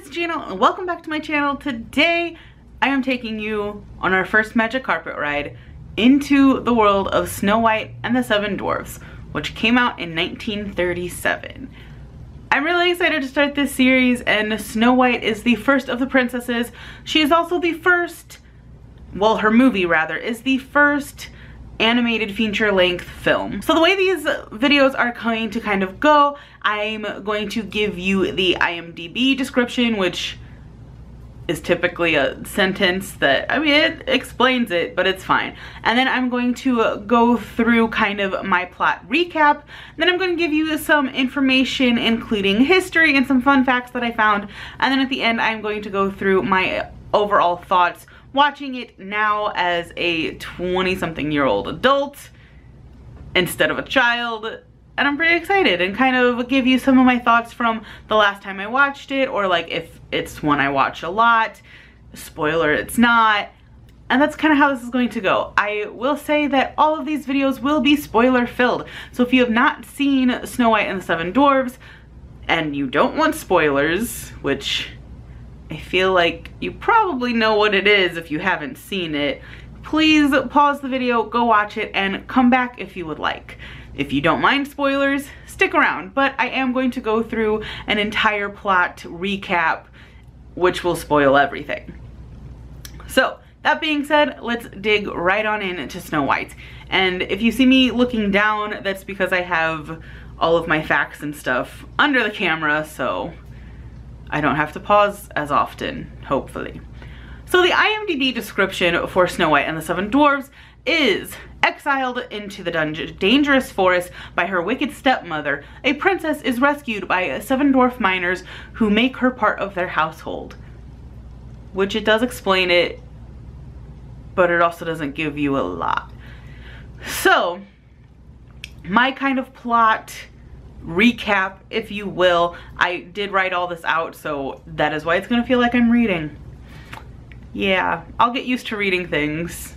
it's Gina and welcome back to my channel. Today I am taking you on our first magic carpet ride into the world of Snow White and the Seven Dwarfs, which came out in 1937. I'm really excited to start this series and Snow White is the first of the princesses. She is also the first, well her movie rather, is the first animated feature-length film. So the way these videos are going to kind of go, I'm going to give you the IMDb description, which is typically a sentence that, I mean, it explains it, but it's fine. And then I'm going to go through kind of my plot recap. Then I'm going to give you some information, including history and some fun facts that I found. And then at the end, I'm going to go through my overall thoughts watching it now as a 20 something year old adult instead of a child and I'm pretty excited and kind of give you some of my thoughts from the last time I watched it or like if it's one I watch a lot spoiler it's not and that's kind of how this is going to go. I will say that all of these videos will be spoiler filled. So if you have not seen Snow White and the Seven Dwarves and you don't want spoilers, which I feel like you probably know what it is if you haven't seen it. Please pause the video, go watch it, and come back if you would like. If you don't mind spoilers, stick around, but I am going to go through an entire plot recap, which will spoil everything. So, that being said, let's dig right on in to Snow White. And if you see me looking down, that's because I have all of my facts and stuff under the camera, so I don't have to pause as often, hopefully. So the IMDb description for Snow White and the Seven Dwarfs is exiled into the dangerous forest by her wicked stepmother, a princess is rescued by seven dwarf miners who make her part of their household. Which it does explain it, but it also doesn't give you a lot. So, my kind of plot recap, if you will. I did write all this out, so that is why it's gonna feel like I'm reading. Yeah, I'll get used to reading things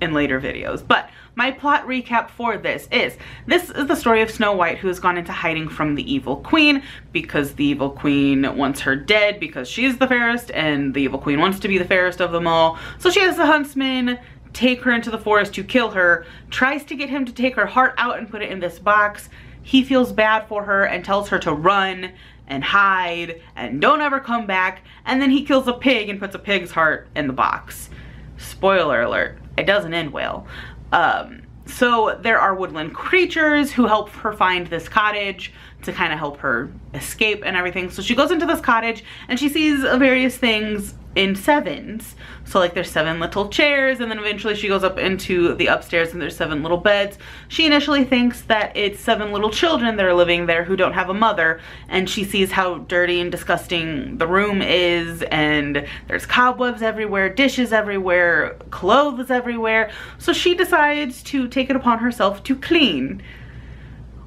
in later videos. But my plot recap for this is, this is the story of Snow White who has gone into hiding from the evil queen because the evil queen wants her dead because she's the fairest and the evil queen wants to be the fairest of them all. So she has the huntsman take her into the forest to kill her, tries to get him to take her heart out and put it in this box, he feels bad for her and tells her to run and hide and don't ever come back. And then he kills a pig and puts a pig's heart in the box. Spoiler alert, it doesn't end well. Um, so there are woodland creatures who help her find this cottage to kind of help her escape and everything. So she goes into this cottage and she sees various things in sevens. So like there's seven little chairs and then eventually she goes up into the upstairs and there's seven little beds. She initially thinks that it's seven little children that are living there who don't have a mother and she sees how dirty and disgusting the room is and there's cobwebs everywhere, dishes everywhere, clothes everywhere. So she decides to take it upon herself to clean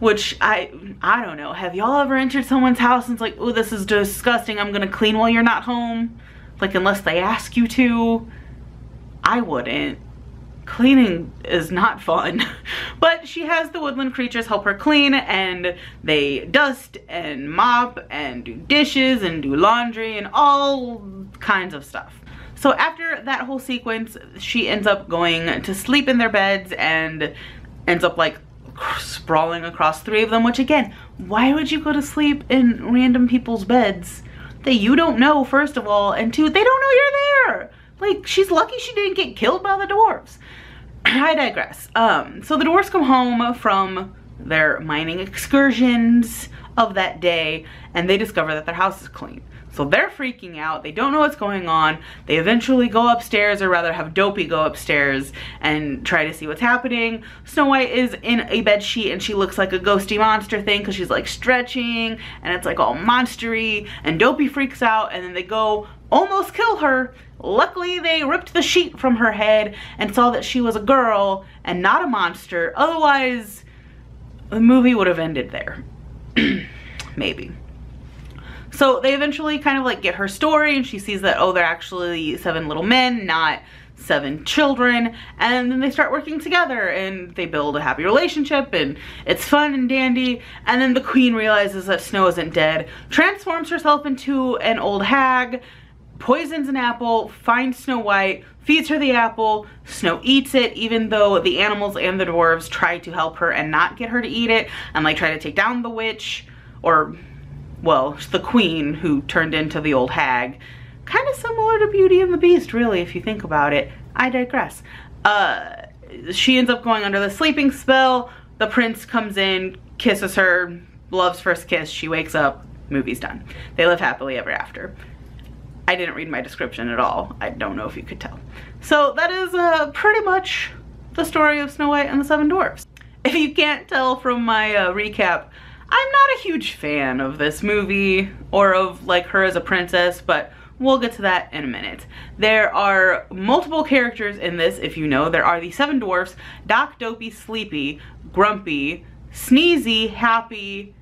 which I I don't know. Have y'all ever entered someone's house and it's like oh this is disgusting. I'm gonna clean while you're not home. Like unless they ask you to. I wouldn't. Cleaning is not fun. But she has the woodland creatures help her clean and they dust and mop and do dishes and do laundry and all kinds of stuff. So after that whole sequence she ends up going to sleep in their beds and ends up like sprawling across three of them, which again, why would you go to sleep in random people's beds that you don't know, first of all, and two, they don't know you're there. Like, she's lucky she didn't get killed by the dwarves. I digress. Um, so the dwarves come home from their mining excursions of that day, and they discover that their house is clean. So they're freaking out. They don't know what's going on. They eventually go upstairs or rather have Dopey go upstairs and try to see what's happening. Snow White is in a bed sheet and she looks like a ghosty monster thing because she's like stretching and it's like all monstery and Dopey freaks out and then they go almost kill her. Luckily they ripped the sheet from her head and saw that she was a girl and not a monster. Otherwise the movie would have ended there. Maybe. So they eventually kind of like get her story and she sees that, oh, they're actually seven little men, not seven children. And then they start working together and they build a happy relationship and it's fun and dandy. And then the queen realizes that Snow isn't dead, transforms herself into an old hag, poisons an apple, finds Snow White, feeds her the apple, Snow eats it even though the animals and the dwarves try to help her and not get her to eat it and like try to take down the witch or well the queen who turned into the old hag. Kind of similar to Beauty and the Beast really if you think about it. I digress. Uh, she ends up going under the sleeping spell. The prince comes in, kisses her, loves first kiss, she wakes up, movie's done. They live happily ever after. I didn't read my description at all. I don't know if you could tell. So that is uh, pretty much the story of Snow White and the Seven Dwarfs. If you can't tell from my uh, recap, I'm not a huge fan of this movie or of like her as a princess, but we'll get to that in a minute. There are multiple characters in this, if you know. There are the seven dwarfs, Doc, Dopey, Sleepy, Grumpy, Sneezy, Happy,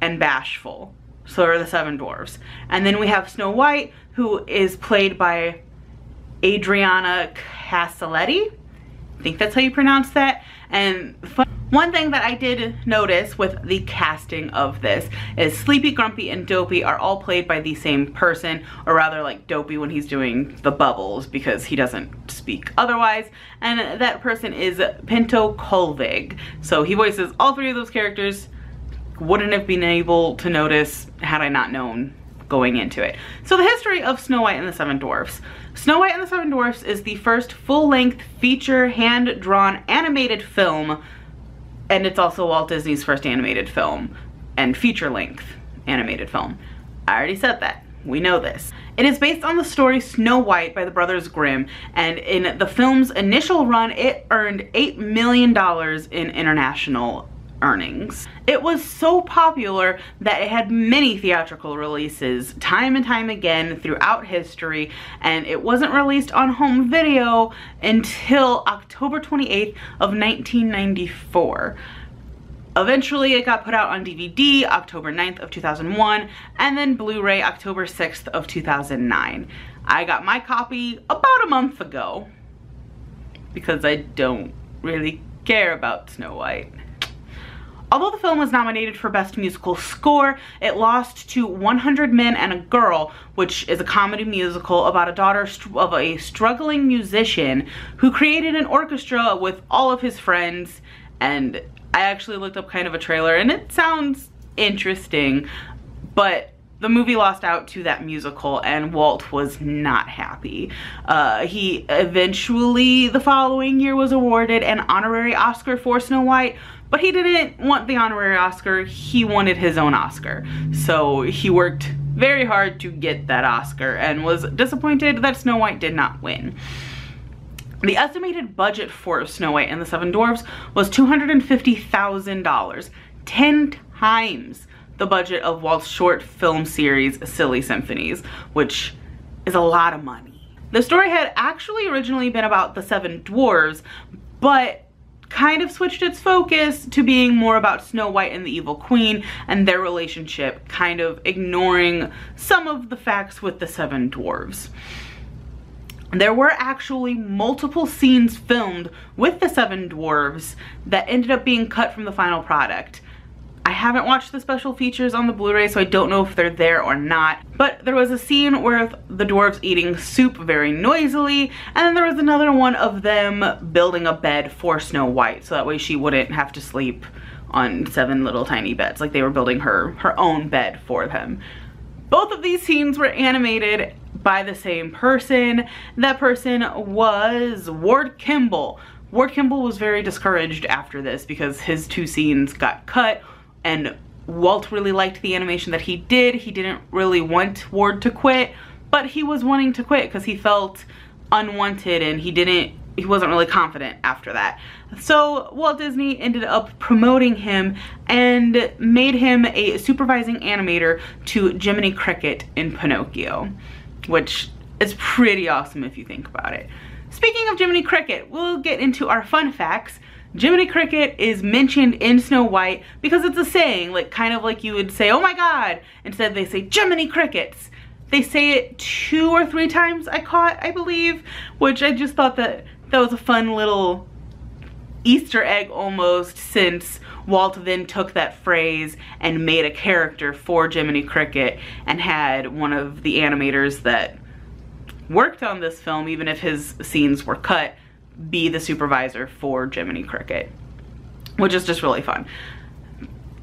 and Bashful. So there are the seven dwarfs. And then we have Snow White, who is played by Adriana Caselotti. I think that's how you pronounce that. And one thing that I did notice with the casting of this is Sleepy, Grumpy, and Dopey are all played by the same person, or rather like Dopey when he's doing the bubbles because he doesn't speak otherwise. And that person is Pinto Colvig. So he voices all three of those characters wouldn't have been able to notice had I not known going into it. So the history of Snow White and the Seven Dwarfs. Snow White and the Seven Dwarfs is the first full-length feature hand-drawn animated film and it's also Walt Disney's first animated film and feature-length animated film. I already said that. We know this. It is based on the story Snow White by the Brothers Grimm, and in the film's initial run, it earned $8 million in international earnings. It was so popular that it had many theatrical releases time and time again throughout history and it wasn't released on home video until October 28th of 1994. Eventually it got put out on DVD October 9th of 2001 and then Blu-ray October 6th of 2009. I got my copy about a month ago because I don't really care about Snow White. Although the film was nominated for Best Musical Score, it lost to 100 Men and a Girl, which is a comedy musical about a daughter of a struggling musician who created an orchestra with all of his friends. And I actually looked up kind of a trailer and it sounds interesting, but the movie lost out to that musical and Walt was not happy. Uh, he eventually, the following year, was awarded an honorary Oscar for Snow White, but he didn't want the honorary Oscar, he wanted his own Oscar. So he worked very hard to get that Oscar and was disappointed that Snow White did not win. The estimated budget for Snow White and the Seven Dwarfs was $250,000, 10 times the budget of Walt's short film series Silly Symphonies, which is a lot of money. The story had actually originally been about the Seven Dwarves, but kind of switched its focus to being more about Snow White and the Evil Queen and their relationship, kind of ignoring some of the facts with the Seven Dwarves. There were actually multiple scenes filmed with the Seven Dwarves that ended up being cut from the final product. Haven't watched the special features on the Blu-ray, so I don't know if they're there or not. But there was a scene where the dwarves eating soup very noisily, and then there was another one of them building a bed for Snow White, so that way she wouldn't have to sleep on seven little tiny beds. Like they were building her, her own bed for them. Both of these scenes were animated by the same person. That person was Ward Kimball. Ward Kimball was very discouraged after this because his two scenes got cut and Walt really liked the animation that he did. He didn't really want Ward to quit, but he was wanting to quit because he felt unwanted and he didn't he wasn't really confident after that. So Walt Disney ended up promoting him and made him a supervising animator to Jiminy Cricket in Pinocchio, which is pretty awesome if you think about it. Speaking of Jiminy Cricket, we'll get into our fun facts. Jiminy Cricket is mentioned in Snow White because it's a saying, like kind of like you would say, oh my god. Instead they say Jiminy Crickets. They say it two or three times I caught, I believe, which I just thought that that was a fun little Easter egg almost since Walt then took that phrase and made a character for Jiminy Cricket and had one of the animators that worked on this film, even if his scenes were cut, be the supervisor for Jiminy Cricket, which is just really fun.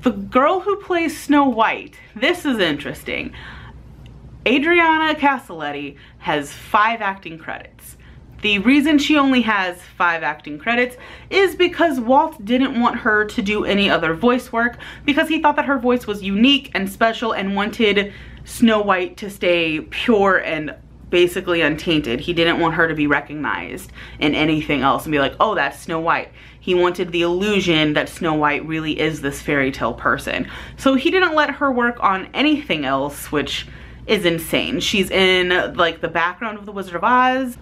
The girl who plays Snow White, this is interesting. Adriana Caselotti has five acting credits. The reason she only has five acting credits is because Walt didn't want her to do any other voice work because he thought that her voice was unique and special and wanted Snow White to stay pure and basically untainted. He didn't want her to be recognized in anything else and be like, oh, that's Snow White. He wanted the illusion that Snow White really is this fairy tale person. So he didn't let her work on anything else, which is insane. She's in like the background of The Wizard of Oz.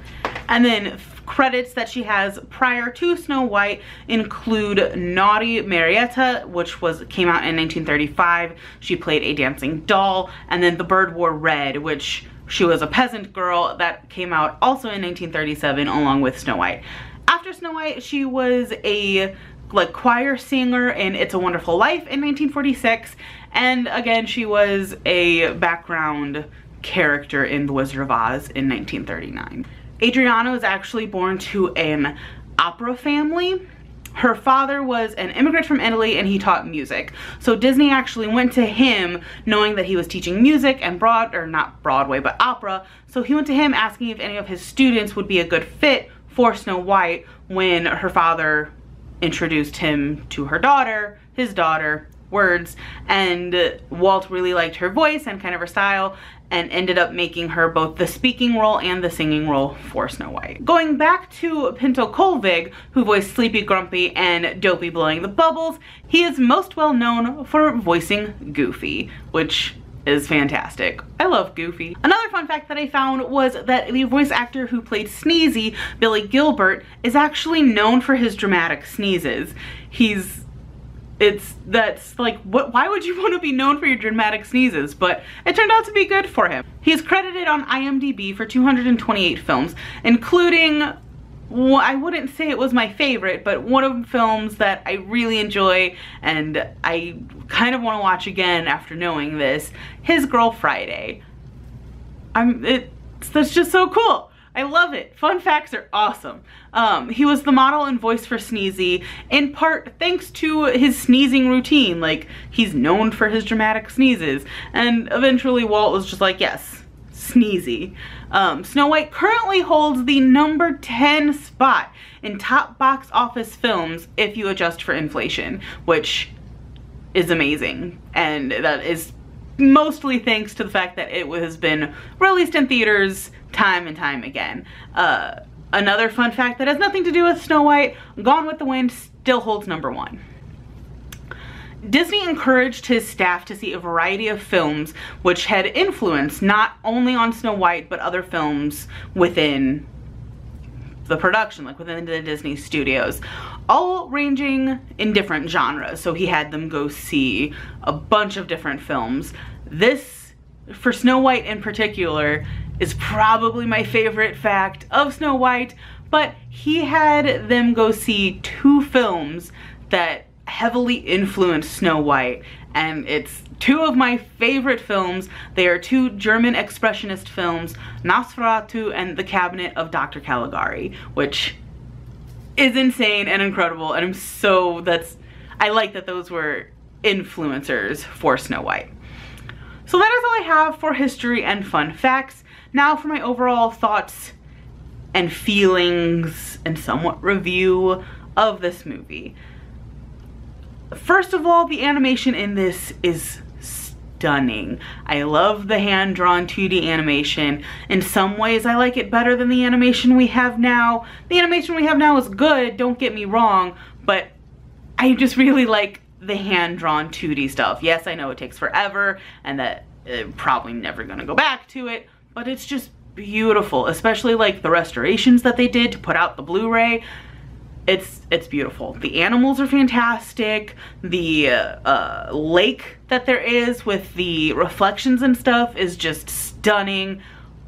And then credits that she has prior to Snow White include Naughty Marietta, which was came out in 1935. She played a dancing doll. And then The Bride Wore Red, which she was a peasant girl that came out also in 1937 along with Snow White. After Snow White, she was a like choir singer in It's a Wonderful Life in 1946. And again, she was a background character in The Wizard of Oz in 1939. Adriana was actually born to an opera family. Her father was an immigrant from Italy and he taught music. So Disney actually went to him knowing that he was teaching music and broad, or not Broadway, but opera. So he went to him asking if any of his students would be a good fit for Snow White when her father introduced him to her daughter, his daughter, words and Walt really liked her voice and kind of her style and ended up making her both the speaking role and the singing role for Snow White. Going back to Pinto Colvig, who voiced Sleepy Grumpy and Dopey Blowing the Bubbles, he is most well known for voicing Goofy, which is fantastic. I love Goofy. Another fun fact that I found was that the voice actor who played Sneezy, Billy Gilbert, is actually known for his dramatic sneezes. He's it's that's like what why would you want to be known for your dramatic sneezes but it turned out to be good for him he's credited on imdb for 228 films including well, I wouldn't say it was my favorite, but one of the films that I really enjoy and I kind of want to watch again after knowing this, His Girl Friday. I'm, it, that's just so cool. I love it. Fun facts are awesome. Um, he was the model and voice for Sneezy, in part thanks to his sneezing routine. Like, he's known for his dramatic sneezes. And eventually Walt was just like, yes, Sneezy. Um, Snow White currently holds the number 10 spot in top box office films if you adjust for inflation, which is amazing. And that is mostly thanks to the fact that it has been released in theaters time and time again. Uh, another fun fact that has nothing to do with Snow White, Gone with the Wind still holds number one. Disney encouraged his staff to see a variety of films which had influence not only on Snow White but other films within the production, like within the Disney studios, all ranging in different genres. So he had them go see a bunch of different films. This, for Snow White in particular, is probably my favorite fact of Snow White, but he had them go see two films that heavily influenced Snow White and it's two of my favorite films. They are two German expressionist films, Nosferatu and The Cabinet of Dr. Caligari, which is insane and incredible and I'm so, that's, I like that those were influencers for Snow White. So that is all I have for history and fun facts. Now for my overall thoughts and feelings and somewhat review of this movie. First of all, the animation in this is stunning. I love the hand-drawn 2D animation. In some ways, I like it better than the animation we have now. The animation we have now is good, don't get me wrong, but I just really like the hand-drawn 2D stuff. Yes, I know it takes forever and that uh, probably never gonna go back to it, but it's just beautiful, especially like the restorations that they did to put out the Blu-ray. it's it's beautiful. The animals are fantastic. The uh, lake that there is with the reflections and stuff is just stunning.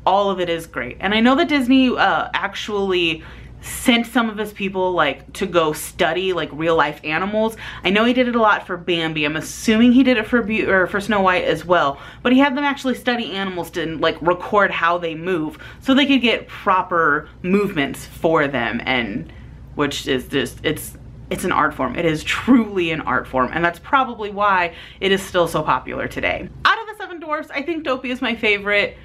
All of it is great. And I know that Disney uh, actually sent some of his people like to go study like real life animals. I know he did it a lot for Bambi. I'm assuming he did it for Be or for Snow White as well. But he had them actually study animals to like record how they move so they could get proper movements for them and which is just it's it's an art form. It is truly an art form and that's probably why it is still so popular today. Out of the seven dwarfs, I think Dopey is my favorite.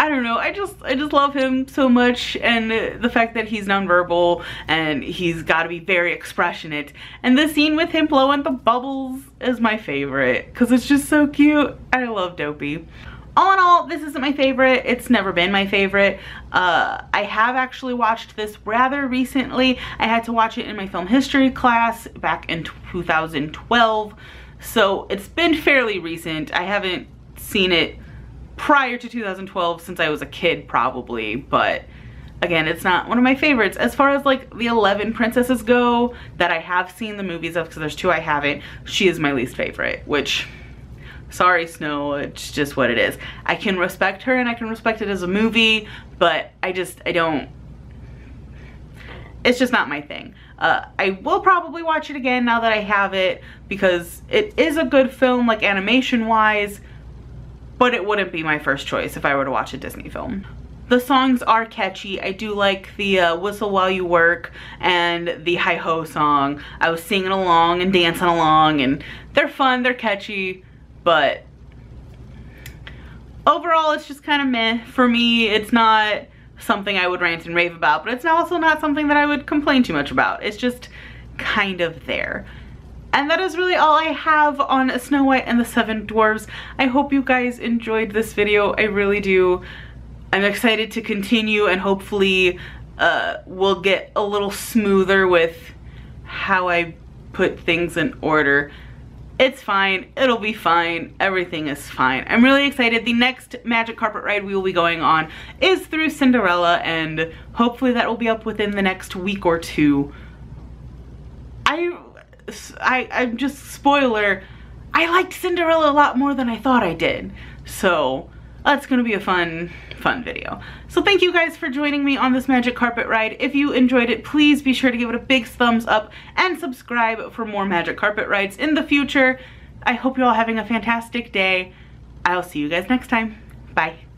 I don't know, I just I just love him so much and the fact that he's nonverbal and he's got to be very expressionate. And the scene with him blowing the bubbles is my favorite because it's just so cute. I love Dopey. All in all, this isn't my favorite. It's never been my favorite. Uh, I have actually watched this rather recently. I had to watch it in my film history class back in 2012. So it's been fairly recent. I haven't seen it prior to 2012 since I was a kid probably, but again, it's not one of my favorites. As far as like the 11 princesses go that I have seen the movies of, because there's two I haven't, she is my least favorite, which, sorry Snow, it's just what it is. I can respect her and I can respect it as a movie, but I just, I don't, it's just not my thing. Uh, I will probably watch it again now that I have it because it is a good film like animation wise but it wouldn't be my first choice if I were to watch a Disney film. The songs are catchy. I do like the uh, Whistle While You Work and the Hi Ho song. I was singing along and dancing along and they're fun, they're catchy, but overall it's just kind of meh. For me, it's not something I would rant and rave about, but it's also not something that I would complain too much about. It's just kind of there. And that is really all I have on Snow White and the Seven Dwarfs. I hope you guys enjoyed this video. I really do. I'm excited to continue and hopefully uh, we'll get a little smoother with how I put things in order. It's fine. It'll be fine. Everything is fine. I'm really excited. The next magic carpet ride we will be going on is through Cinderella and hopefully that will be up within the next week or two. I I, I'm just, spoiler, I liked Cinderella a lot more than I thought I did. So that's gonna be a fun, fun video. So thank you guys for joining me on this magic carpet ride. If you enjoyed it, please be sure to give it a big thumbs up and subscribe for more magic carpet rides in the future. I hope you're all having a fantastic day. I'll see you guys next time. Bye.